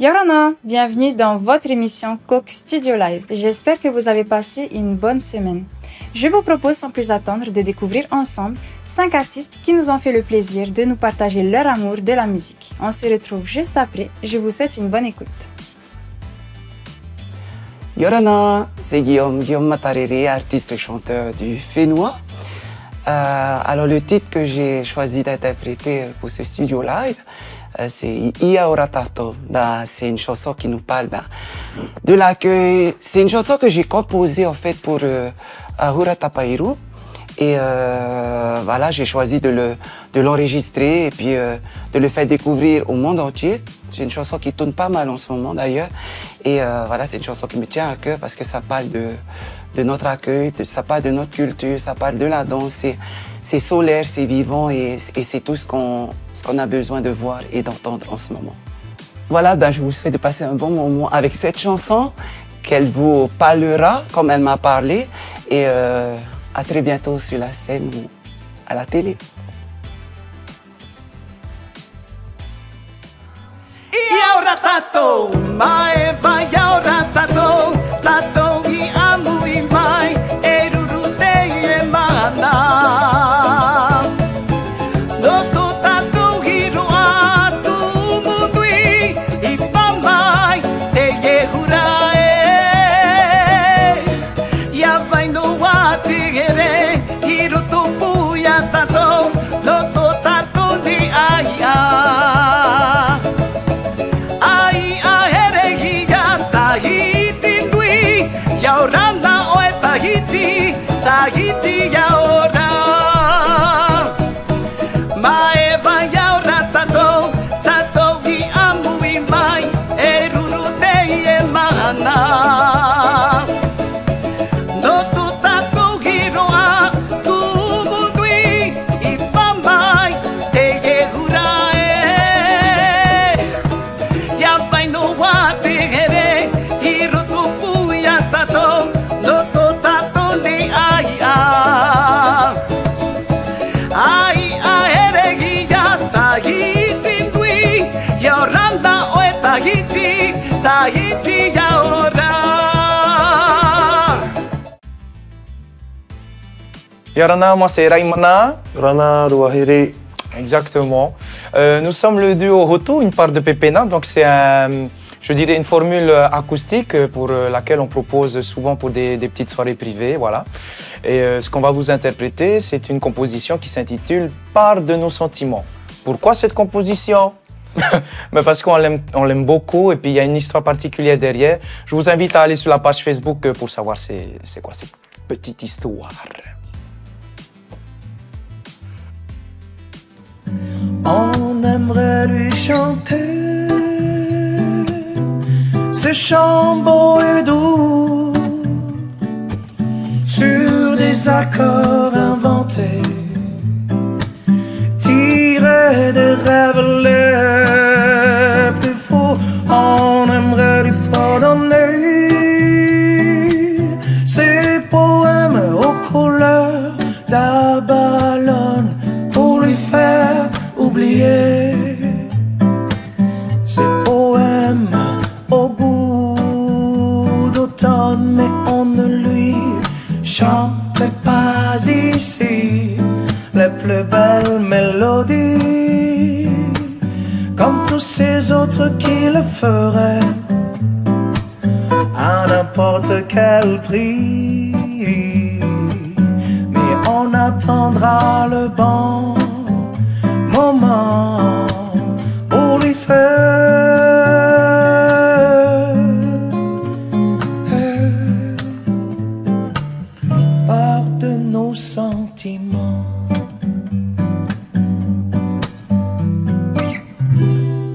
Yorana, bienvenue dans votre émission Coke Studio Live. J'espère que vous avez passé une bonne semaine. Je vous propose sans plus attendre de découvrir ensemble cinq artistes qui nous ont fait le plaisir de nous partager leur amour de la musique. On se retrouve juste après. Je vous souhaite une bonne écoute. Yorana, c'est Guillaume, Guillaume Matarere, artiste chanteur du Fénois. Euh, alors le titre que j'ai choisi d'interpréter pour ce studio live, c'est Ia Oratato. Ben, c'est une chanson qui nous parle ben, de l'accueil. C'est une chanson que j'ai composée en fait pour euh, Ahura Tapairu. Et euh, voilà, j'ai choisi de le de l'enregistrer et puis euh, de le faire découvrir au monde entier. C'est une chanson qui tourne pas mal en ce moment d'ailleurs. Et euh, voilà, c'est une chanson qui me tient à cœur parce que ça parle de de notre accueil, de, ça parle de notre culture, ça parle de la danse. C'est solaire, c'est vivant et, c'est tout ce qu'on ce qu'on a besoin de voir et d'entendre en ce moment. Voilà, ben je vous souhaite de passer un bon moment avec cette chanson, qu'elle vous parlera comme elle m'a parlé et euh, à très bientôt sur la scène ou à la télé. Yorana, moi c'est Raimana. Rana Ruahiri. Exactement. Euh, nous sommes le duo Hoto, une part de Pepena. Donc c'est un, je dirais une formule acoustique pour laquelle on propose souvent pour des, des petites soirées privées, voilà. Et euh, ce qu'on va vous interpréter, c'est une composition qui s'intitule Part de nos sentiments. Pourquoi cette composition? Mais parce qu'on l'aime, beaucoup et puis il y a une histoire particulière derrière. Je vous invite à aller sur la page Facebook pour savoir c'est quoi cette petite histoire. On aimerait lui chanter ce chant beau et doux sur des accords inventés, tirés des rêves les plus fous. On aimerait lui fredonner ces poèmes comme tous ces autres qui le feraient à n'importe quel prix. Mais on attendra le bon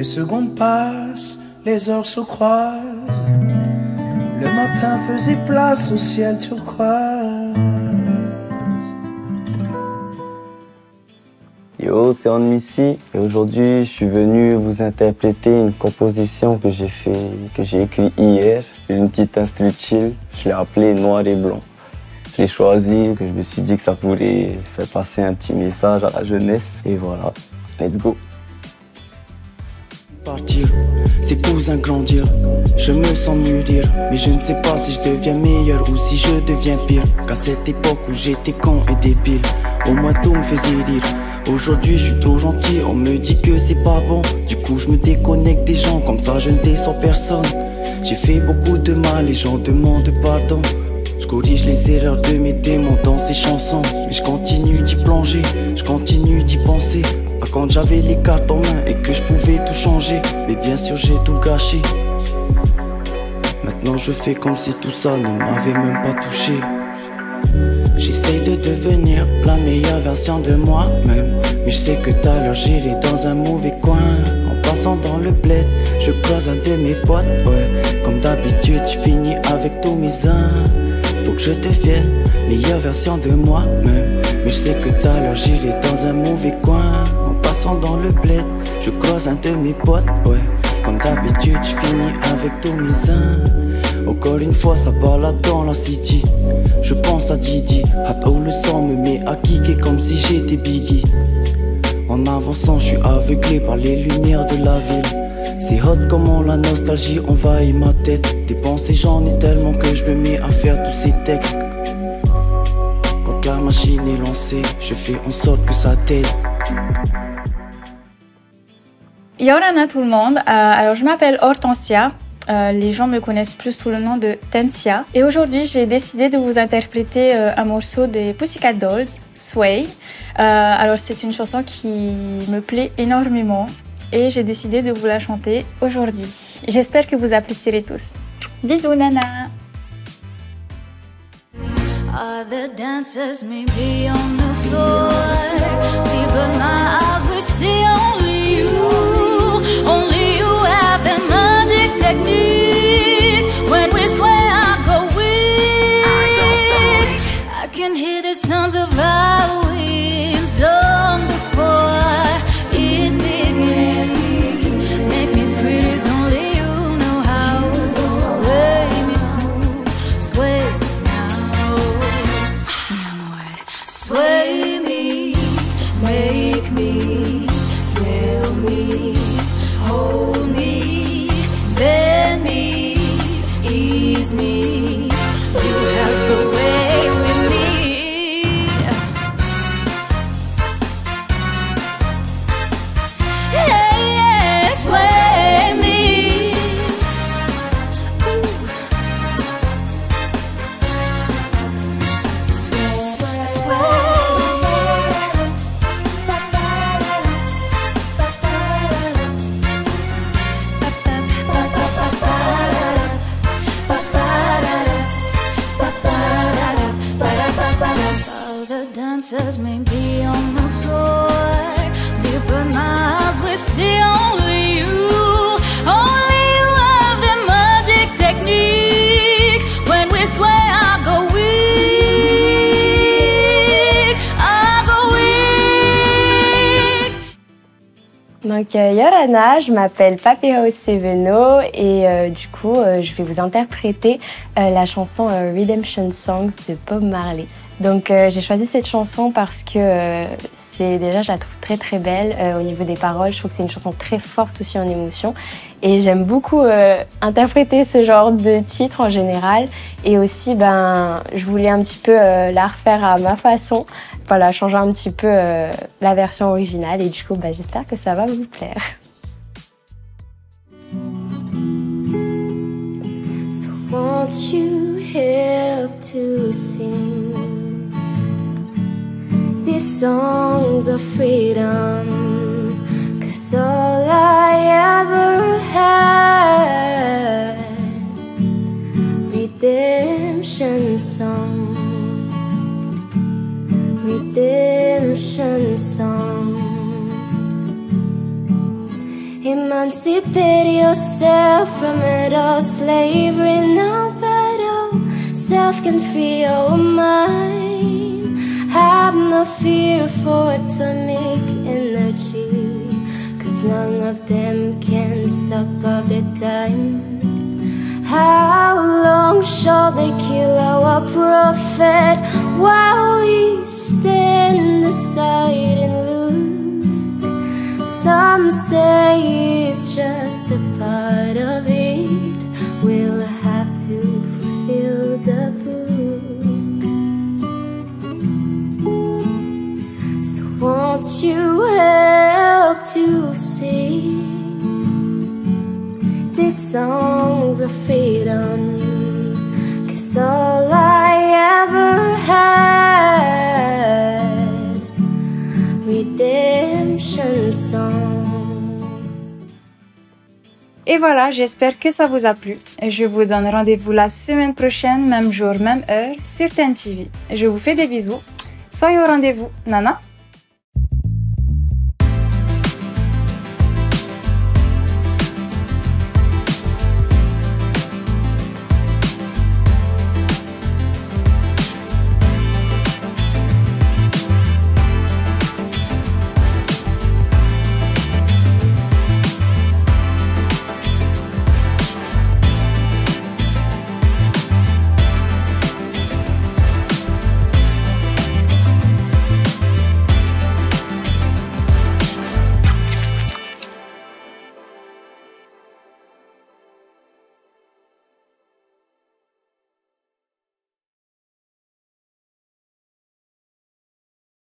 Les secondes passent, les heures se croisent. Le matin faisait place au ciel turquoise. Yo, c'est Missy et aujourd'hui je suis venu vous interpréter une composition que j'ai fait, que j'ai écrit hier, une petite instru chill. Je l'ai appelée Noir et Blanc. Je l'ai choisi, que je me suis dit que ça pourrait faire passer un petit message à la jeunesse et voilà, let's go. Partir, c'est cousin grandir. Je me sens dire, mais je ne sais pas si je deviens meilleur ou si je deviens pire. Qu'à cette époque où j'étais con et débile, au moins tout me faisait rire. Aujourd'hui je suis trop gentil, on me dit que c'est pas bon. Du coup je me déconnecte des gens, comme ça je ne déçois personne. J'ai fait beaucoup de mal, les gens demandent pardon. Je corrige les erreurs de mes démons dans ces chansons. Mais je continue d'y plonger, je continue d'y penser. À quand j'avais les cartes en main et que je pouvais tout changer. Mais bien sûr j'ai tout gâché. Maintenant je fais comme si tout ça ne m'avait même pas touché. J'essaie de devenir la meilleure version de moi-même. Mais je sais que à l'heure j'irai dans un mauvais coin. En passant dans le bled, je croise un de mes potes. Ouais, comme d'habitude, je finis avec tous mes uns. Faut que je devienne meilleure version de moi-même. Mais je sais que à l'heure j'irai dans un mauvais coin. Passant dans le bled, je croise un de mes potes. Ouais, comme d'habitude, je finis avec tous mes uns. Encore une fois, ça balade dans la city. Je pense à Didi, hâte où le sang me met à kicker comme si j'étais Biggie. En avançant, je suis aveuglé par les lumières de la ville. C'est hot comment la nostalgie envahit ma tête. Des pensées, j'en ai tellement que je me mets à faire tous ces textes. Quand la machine est lancée, je fais en sorte que ça t'aide. Yorana tout le monde, Euh, alors je m'appelle Hortensia. Euh, les gens me connaissent plus sous le nom de Tensia. Et aujourd'hui, j'ai décidé de vous interpréter euh, un morceau des Pussycat Dolls, Sway. Alors, c'est une chanson qui me plaît énormément et j'ai décidé de vous la chanter aujourd'hui. J'espère que vous apprécierez tous. Bisous, Nana! The dancers may be on the floor. Deep in my eyes, we see only you. Only you have the magic technique. When we sway, I go weak. I go weak. Donc euh, Yorana, je m'appelle Papero Seveno et euh, du coup euh, je vais vous interpréter euh, la chanson euh, Redemption Songs de Bob Marley. Donc euh, j'ai choisi cette chanson parce que euh, c'est déjà je la trouve très très belle euh, au niveau des paroles. Je trouve que c'est une chanson très forte aussi en émotion. Et j'aime beaucoup interpréter ce genre de titre en général. Et aussi ben je voulais un petit peu la refaire à ma façon. Voilà, changer un petit peu la version originale. Et du coup, bah, j'espère que ça va vous plaire. So won't you help to sing? Songs of freedom? Cause all I ever had redemption songs redemption songs. Emancipate yourself from it all, slavery but oh, self can free your mind. Have no fear for atomic energy, cause none of them can stop all the time. How long shall they kill our prophet while we stand aside and look? Some say it's just a part to sing these songs of freedom? Cause all I ever had redemption songs. Et voilà, j'espère que ça vous a plu. Je vous donne rendez-vous la semaine prochaine, même jour, même heure, sur TNTV. Je vous fais des bisous. Soyez au rendez-vous. Nana